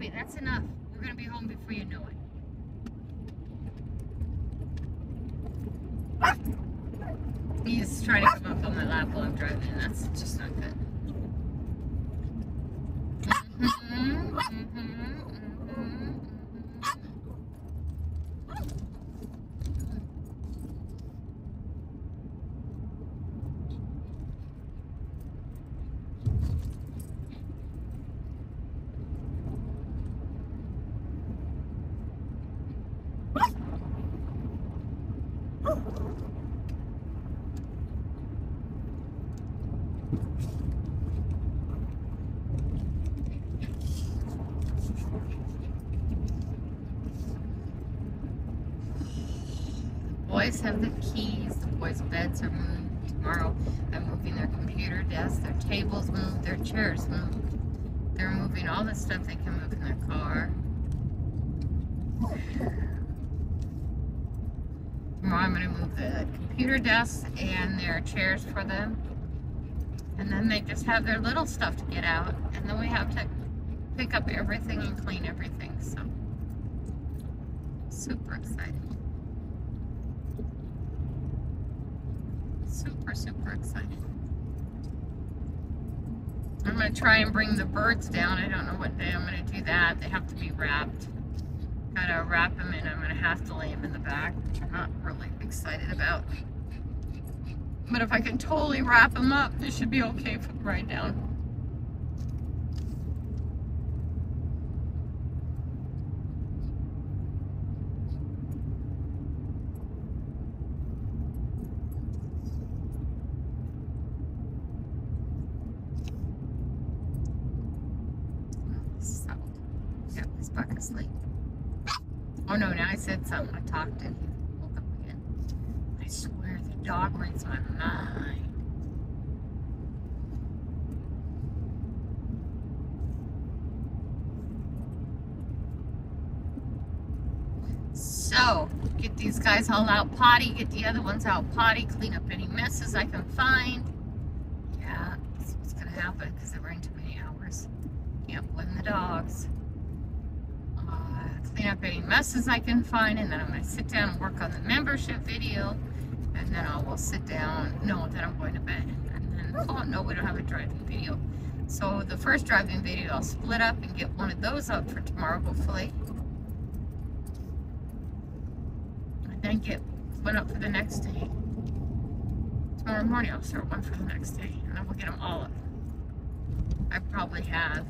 be. That's enough. We're gonna be home before you know it. He's trying to come up on my lap while I'm driving. That's just not good. Mhm, mhm, mhm, mhm. Boys have the keys. The boys' beds are moved. Tomorrow I'm moving their computer desk, their tables moved, their chairs moved. They're moving all the stuff they can move in their car. Tomorrow I'm going to move the computer desks and their chairs for them. And then they just have their little stuff to get out. And then we have to pick up everything and clean everything. So, super excited. Super, super. I'm going to try and bring the birds down. I don't know what day I'm going to do that. They have to be wrapped. Got to wrap them in. I'm going to have to lay them in the back, which I'm not really excited about. But if I can totally wrap them up, this should be okay for the ride down. So, yeah, he's back asleep. Oh no, now I said something. I talked and he woke up again. I swear the dog reads my mind. So, get these guys all out potty, get the other ones out potty, clean up any messes I can find. Yeah, that's what's gonna happen because there weren't too many hours. Can't blame the dogs. Uh, clean up any messes I can find, and then I'm gonna sit down and work on the membership video, and then I will sit down. No, then I'm going to bed, and then oh no, we don't have a driving video. So the first driving video I'll split up and get one of those up for tomorrow, hopefully. And then get one up for the next day. Tomorrow morning I'll start one for the next day, and then we'll get them all up. I probably have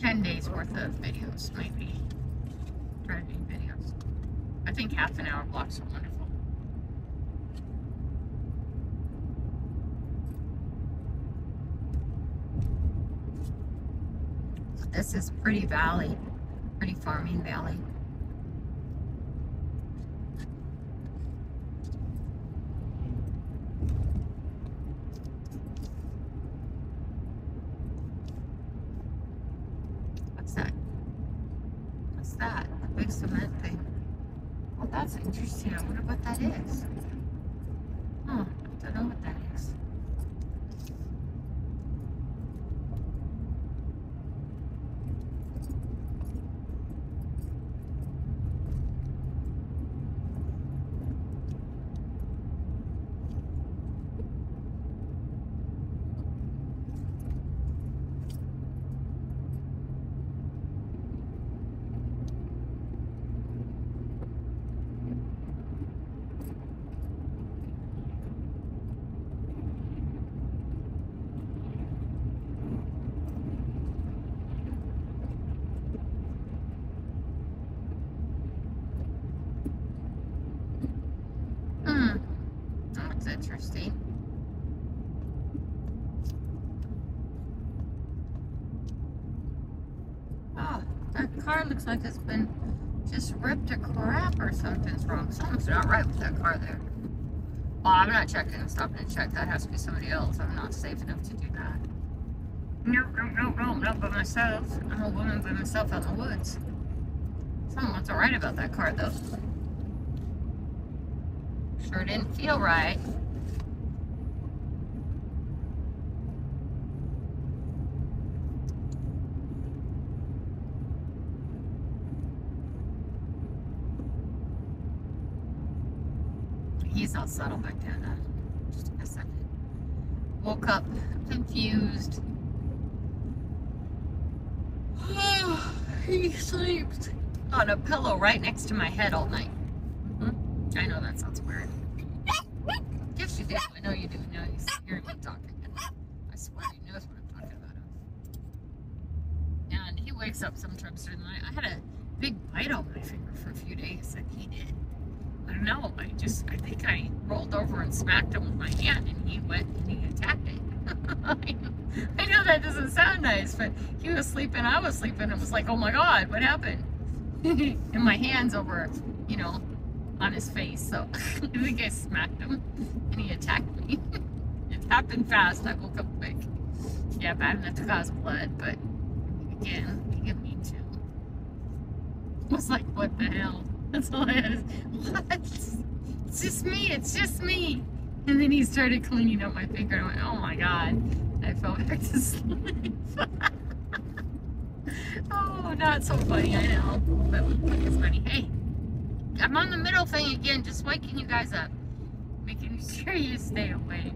10 days worth of videos, maybe. Driving videos. I think half an hour blocks are wonderful. This is Pretty Valley, Pretty Farming Valley. What's that? What's that? Thing. Well, that's interesting. I wonder what that is. Huh. I don't know what that is. Hmm. That's interesting. Oh, that car looks like it's been just ripped to crap or something's wrong. Something's not right with that car there. Well, I'm not checking and stopping to check. That has to be somebody else. I'm not safe enough to do that. No, no, no, no, not by myself. I'm a woman by myself out in the woods. Something's alright about that car, though. Sure didn't feel right. He's all settled back down now. Just a second. Woke up confused. he sleeps on a pillow right next to my head all night. Mhm. I know that sounds weird. Yes, you do. I know you do. I know he's hearing me talking. I swear he knows what I'm talking about. And he wakes up sometimes during the night. I had a big bite on my finger for a few days, and he did. Don't. I just, I think I rolled over and smacked him with my hand, and he went and he attacked it. I know that doesn't sound nice, but he was sleeping, I was sleeping. It was like, oh my God, what happened? and my hand's over, you know, on his face. So I think I smacked him and he attacked me. it happened fast. I woke up quick. Yeah, bad enough to cause blood, but again, he didn't mean to. I was like, what the hell? That's all I had. Is, what? It's just me. It's just me. And then he started cleaning up my finger. I went, oh my god. I fell back to sleep. oh, not so funny, I know. But it's funny. Hey, I'm on the middle thing again, just waking you guys up. Making sure you stay awake.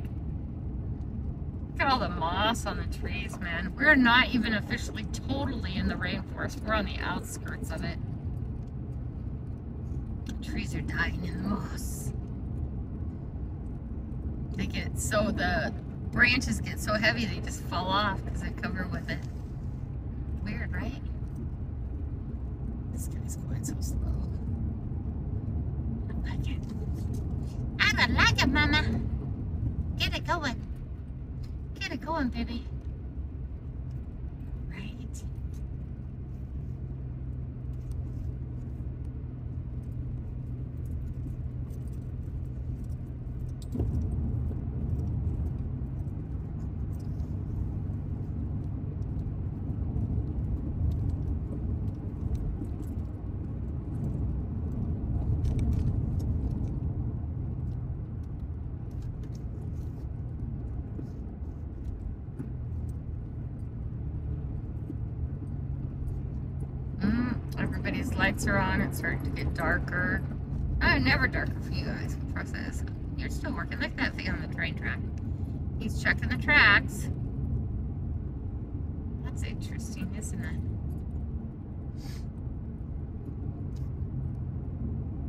Look at all the moss on the trees, man. We're not even officially totally in the rainforest. We're on the outskirts of it. Trees are dying in the moss. They get so the branches get so heavy they just fall off because they're covered with it. Weird, right? This guy's going so slow. I like it. I don't like it, Mama. Get it going. Get it going, baby. Right. Mm, everybody's lights are on. It's starting to get darker. Oh, never darker for you guys. Process. You're still working. Look at that thing on the train track. He's checking the tracks. That's interesting, isn't it?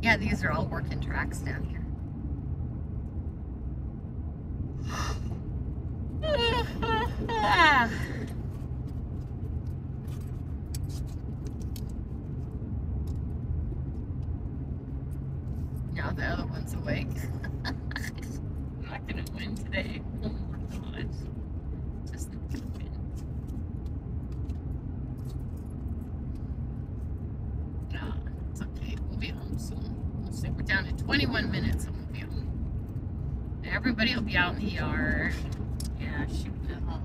Yeah, these are all working tracks down here. Ah, ah, ah. Now the other one's awake. I'm not gonna win today. Oh my gosh. Just not gonna win. Nah, it's okay. We'll be home soon. We'll see. We're down to 21 minutes and we'll be home. Everybody will be out in the yard. Yeah, shooting at home.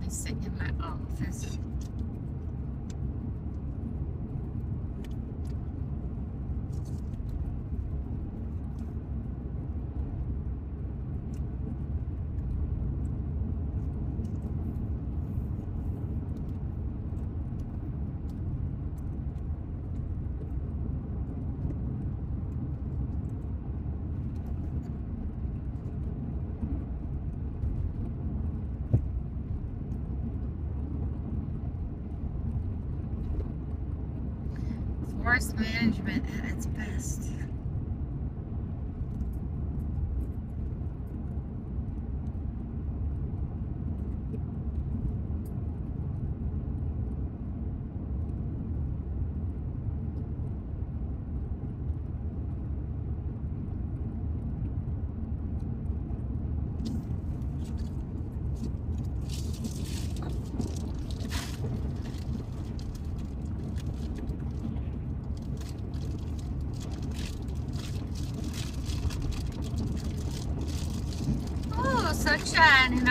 Be sitting in my office.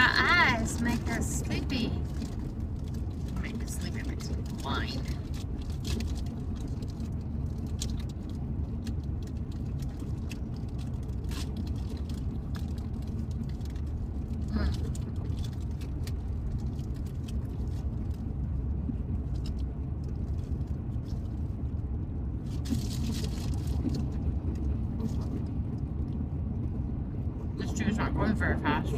our eyes make us sleepy. Make us sleepy, makes us blind. This chew's not going very fast.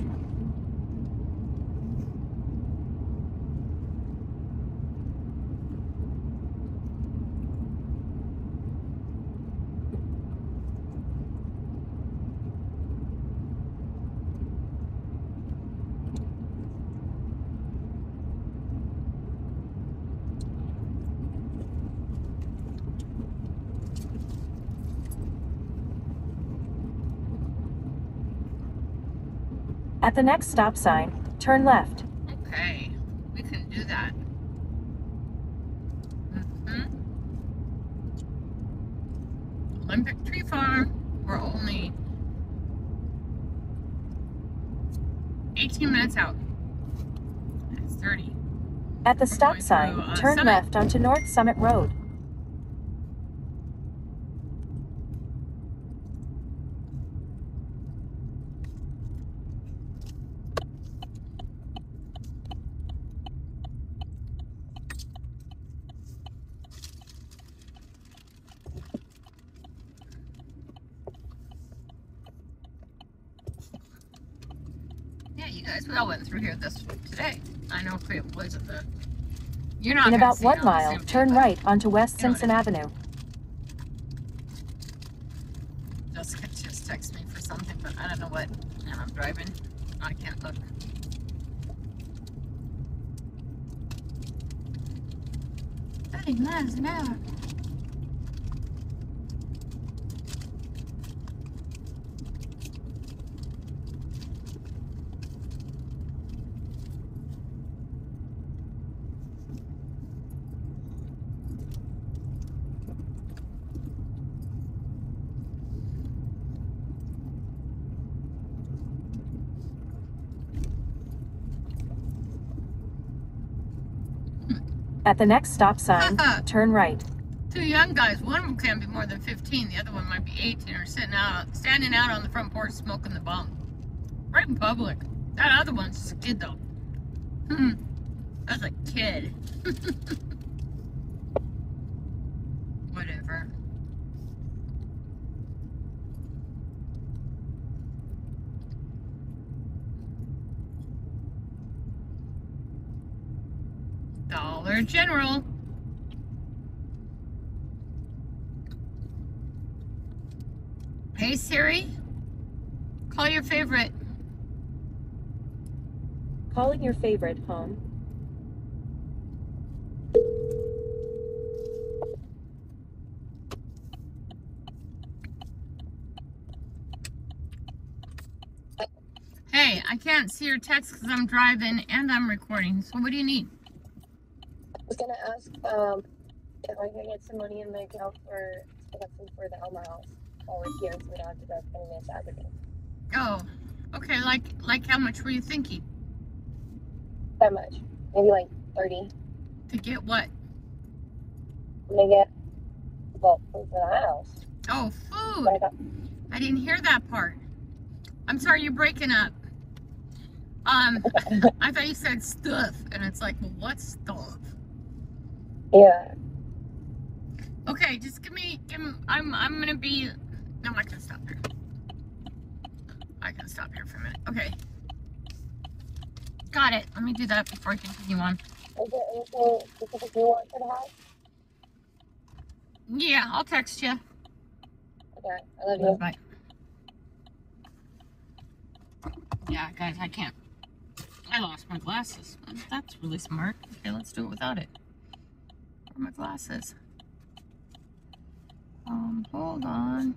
The next stop sign, turn left. Okay, we can do that. hmm Olympic Tree Farm. We're only 18 minutes out. It's 30. At the We're stop sign, uh, turn Summit. left onto North Summit Road. Yeah, you guys, we all went through here this today. I know it wasn't the. You're not In about one it on the mile, turn right onto West You Simpson. Avenue. Jessica just texted me for something, but I don't know what. And I'm driving. I can't look. Thirty miles an hour. At the next stop sign, turn right. Two young guys. One of them can't be more than 15. The other one might be 18 or sitting out, standing out on the front porch smoking the bum. Right in public. That other one's just a kid, though. Hmm. That's a kid. Whatever. Dollar General. Hey Siri, call your favorite. Calling your favorite home. Hey, I can't see your text because I'm driving and I'm recording. So what do you need? Gonna ask um, if I can get some money in my account for production for the Elma house while we're here, so we don't have to go spending it Saturday. Oh, okay. Like like how much were you thinking That much, maybe like thirty. to get what? I'm gonna get well food for the house. Oh, food. I got I didn't hear that part. I'm sorry, you're breaking up. Um, I thought you said stuff, and it's like, well, what stuff? Yeah. Okay, just give me, give me I'm, I'm gonna be. No, I can stop here. I can stop here for a minute. Okay. Got it. Let me do that before I continue on. Is there anything specific you want for the house? Yeah, I'll text you. Okay, I love you. Bye. Yeah, guys, I can't. I lost my glasses. That's really smart. Okay, let's do it without it. Are my glasses? Um, hold on.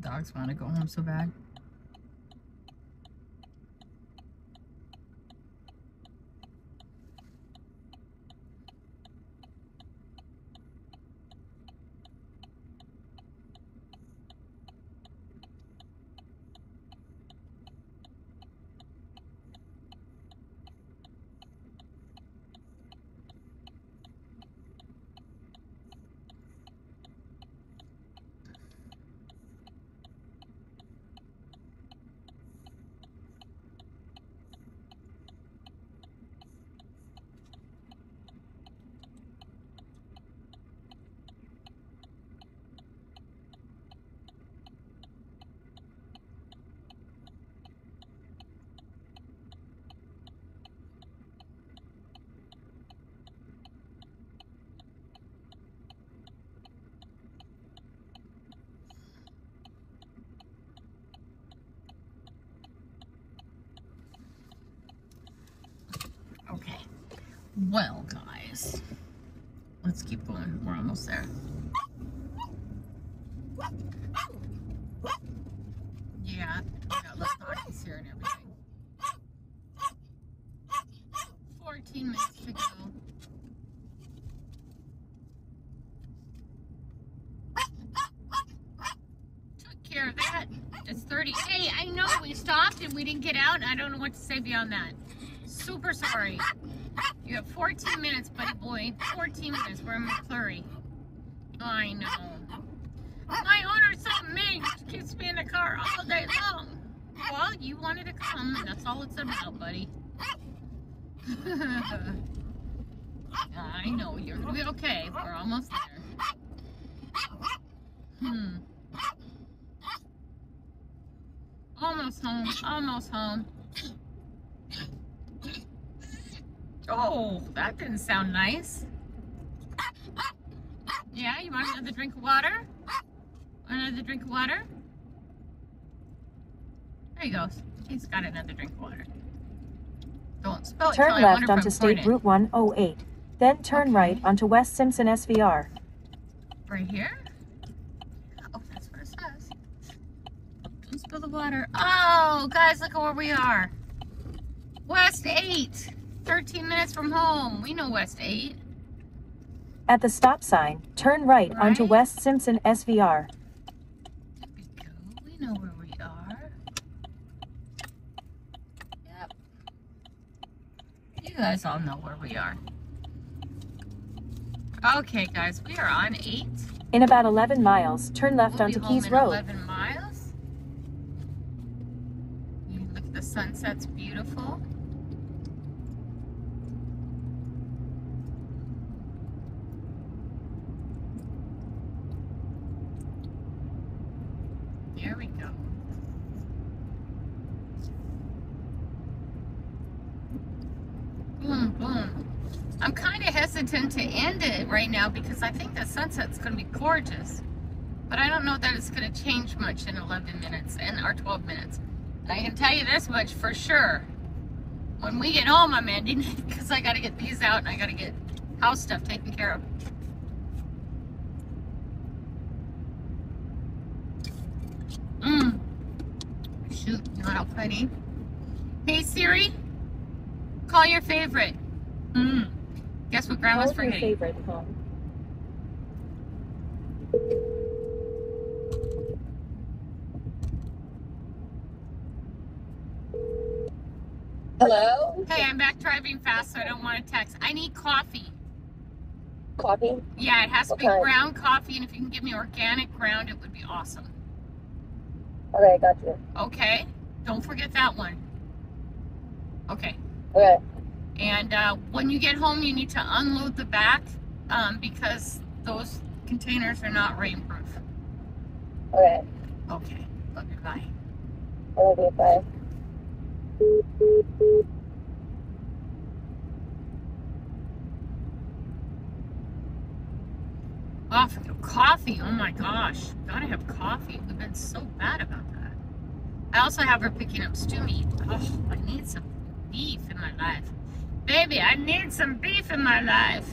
Dogs want to go home so bad. Guys, let's keep going. We're almost there. Yeah, we got here and everything. 14 minutes to go. Took care of that. It's 30. Hey, I know we stopped and we didn't get out. I don't know what to say beyond that. Super sorry. You have 14 minutes, buddy boy. 14 minutes. We're in McCleary. I know. My owner's so mean. She keeps me in the car all day long. Well, you wanted to come, and that's all it's about, buddy. I know. You're going to be okay. We're almost there. Hmm. Almost home. Almost home. Oh, that didn't sound nice. Yeah, you want another drink of water? Another drink of water? There he goes. He's got another drink of water. Don't spill it. Turn. Left onto State Route 108. Then turn Okay. right onto West Simpson SVR. Right here? Oh, that's what it says. Don't spill the water. Oh, guys, look at where we are. West 8. 13 minutes from home. We know West 8. At the stop sign, turn right onto West Simpson SVR. There we go. We know where we are. Yep. You guys all know where we are. Okay, guys, we are on 8. In about 11 miles, turn left We'll onto Keys in Road. 11 miles. You look at the sunset's beautiful. There we go. Boom, boom. I'm kind of hesitant to end it right now because I think the sunset's going to be gorgeous. But I don't know that it's going to change much in 11 minutes and or 12 minutes. And I can tell you this much for sure. When we get home, I'm ending it because I got to get these out and I got to get house stuff taken care of. Mmm. Shoot, not funny. Hey Siri, call your favorite. Mmm. Guess what Grandma's your favorite home. Hello? Hey, I'm back driving fast, so I don't want to text. I need coffee. Coffee? Yeah, it has to be Okay. ground coffee, and if you can give me organic ground, it would be awesome. Okay, I got you. Okay? Don't forget that one. Okay. Okay. And uh, when you get home, you need to unload the back um, because those containers are not rainproof. Okay. Okay. Love you. Bye. I love you. Bye. Oh, coffee. Oh my gosh. Gotta have coffee. We've been so bad about that. I also have her picking up stew meat. Oh, I need some beef in my life. Baby, I need some beef in my life.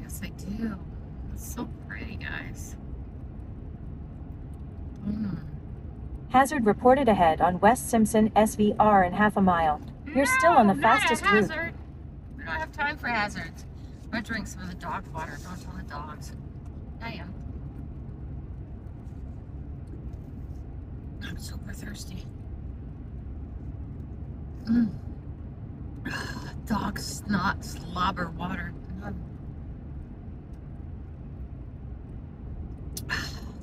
Yes, I do. It's so pretty, guys. Mm. Hazard reported ahead on West Simpson SVR in half a mile. You're still on the No, fastest route. hazard. We don't have time for hazards. I'm gonna drink some of the dog water. Don't tell the dogs. I am. I'm super thirsty. Mm. Dog snot slobber water.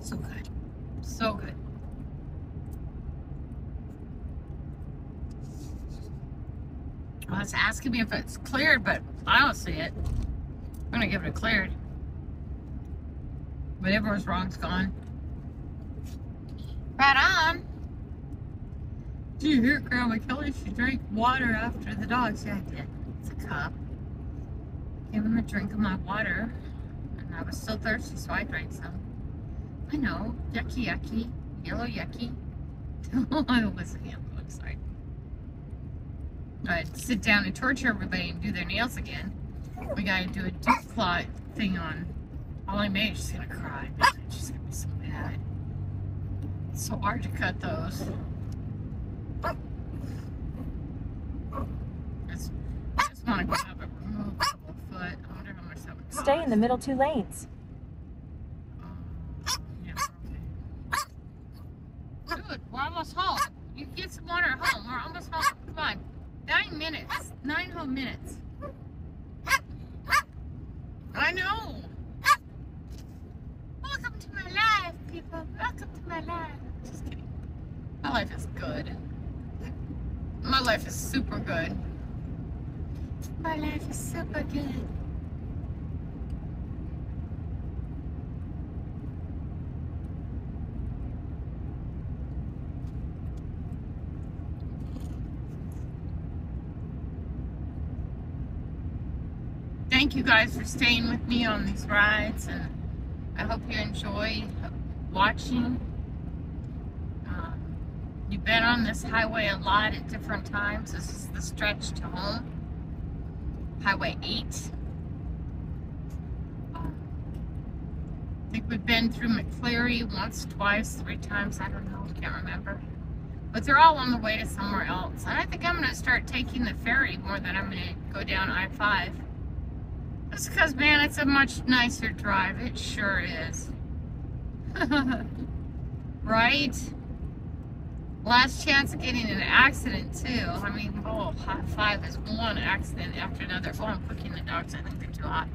So good. So good. Well, it's asking me if it's cleared, but I don't see it. I'm gonna give it a cleared. Whatever was wrong. It's gone. Right on. Do you hear Grandma Kelly? She drank water after the dogs. Yeah, I did. It's a cup. Gave him a drink of my water. And I was still thirsty, so I drank some. I know. Yucky, yucky. Yellow yucky. oh, it wasn't yellow. I'm uh, sit down and torture everybody and do their nails again. We gotta do a deep claw thing on Ollie Mae. She's gonna cry. She's gonna be so mad. It's so hard to cut those. Just, I just want to grab a foot. I wonder how much that would cost. Stay in the middle two lanes. Um, yeah, okay. Dude, we're almost home. You get some water at home. We're almost home. Come on. Nine minutes. Nine whole minutes. I know. Welcome to my life, people. Welcome to my life. Just kidding. My life is good. My life is super good. My life is super good. Thank you guys for staying with me on these rides and I hope you enjoy watching. Um, you've been on this highway a lot at different times. This is the stretch to home. Highway 8. Um, I think we've been through McCleary once, twice, three times. I don't know. Can't remember. But they're all on the way to somewhere else. And I think I'm going to start taking the ferry more than I'm going to go down I-5. Just because, man, it's a much nicer drive. It sure is. right? Last chance of getting an accident, too. I mean, oh, hot five is one accident after another. Oh, I'm cooking the dogs. I think they're too hot.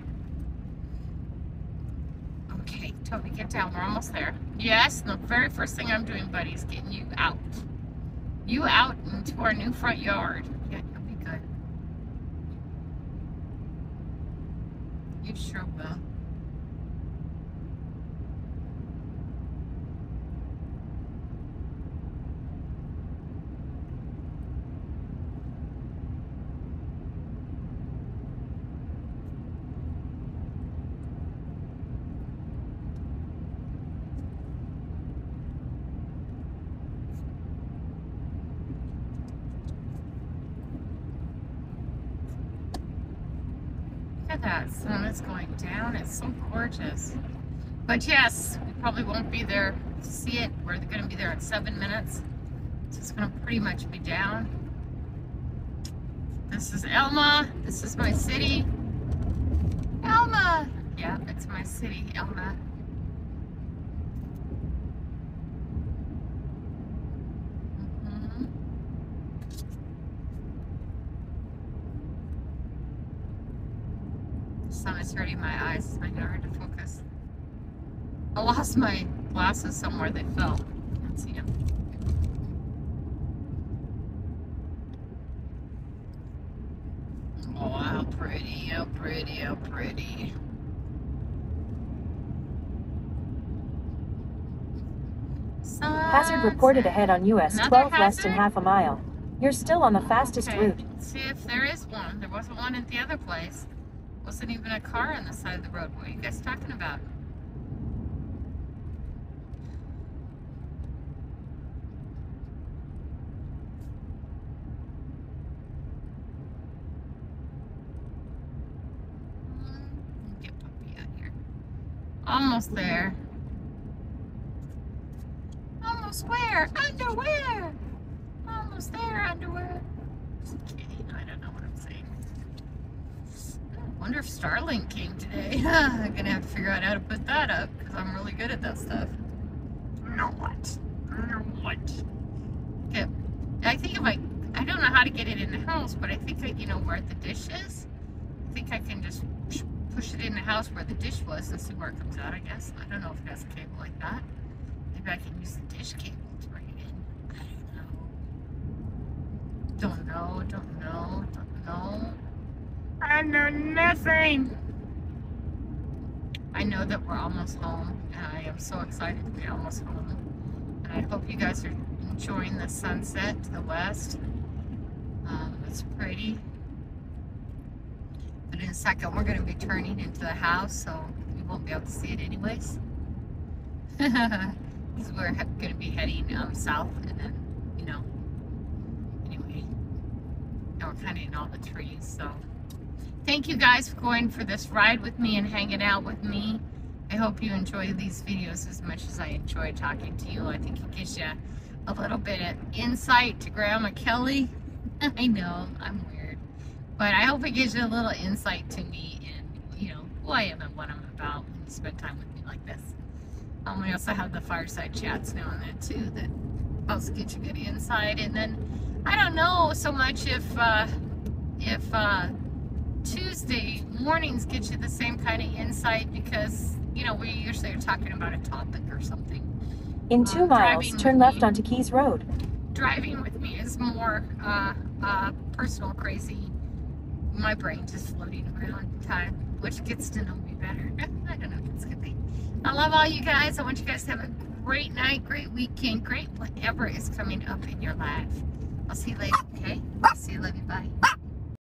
Okay, Toby, get down. We're almost there. Yes, the very first thing I'm doing, buddy, is getting you out. You out into our new front yard. Yeah, you'll be good. You sure will. Look at that sun is going down. It's so gorgeous. But yes, we probably won't be there to see it. We're going to be there in seven minutes. It's going to pretty much be down. This is Elma. This is my city. Elma! Yeah, it's my city, Elma. Mhm. The sun is hurting my eyes. It's making it hard to focus. I lost my glasses somewhere. They fell. Can't see them. Oh, how pretty, how pretty, how pretty. Hazard reported ahead on US Another 12 less than hazard? half a mile. You're still on the oh, fastest Okay, route. let's see if there is one. There wasn't one at the other place. Wasn't even a car on the side of the road. What are you guys talking about? Hmm, Get puppy out here. Almost there. Almost where? Underwear! Almost there, underwear. Okay, I don't know what I'm saying. I wonder if Starlink came today. I'm gonna have to figure out how to put that up because I'm really good at that stuff. Know what? Know what? Okay. I think if I, I don't know how to get it in the house, but I think I, you know, where the dish is. I think I can just push it in the house where the dish was and see where it comes out. I guess I don't know if it has a cable like that. Maybe I can use the dish cable to bring it in. I don't know. Don't know, don't know, don't know. I know nothing. I know that we're almost home, and I am so excited to be almost home. And I hope you guys are enjoying the sunset to the west. Um, it's pretty. But in a second, we're going to be turning into the house, so you won't be able to see it anyways. Because we're going to be heading um, south, and then, you know, anyway. Or know, kind of in all the trees. So thank you guys for going for this ride with me and hanging out with me. I hope you enjoy these videos as much as I enjoy talking to you. I think it gives you a little bit of insight to Grandma Kelly. I know, I'm weird. But I hope it gives you a little insight to me and, you know, who I am and what I'm about when you spend time with me like this. Um, we also have the fireside chats now and then too that also get you good insight. And then I don't know so much if uh, if uh, Tuesday mornings get you the same kind of insight because you know we usually are talking about a topic or something. In two Uh, miles, turn left me. onto Keys Road. Driving with me is more uh, uh, personal, crazy. My brain just floating around time, which gets to know me better. I don't know if it's a good thing. I love all you guys. I want you guys to have a great night, great weekend, great whatever is coming up in your life. I'll see you later, okay? I'll See you, love you, bye.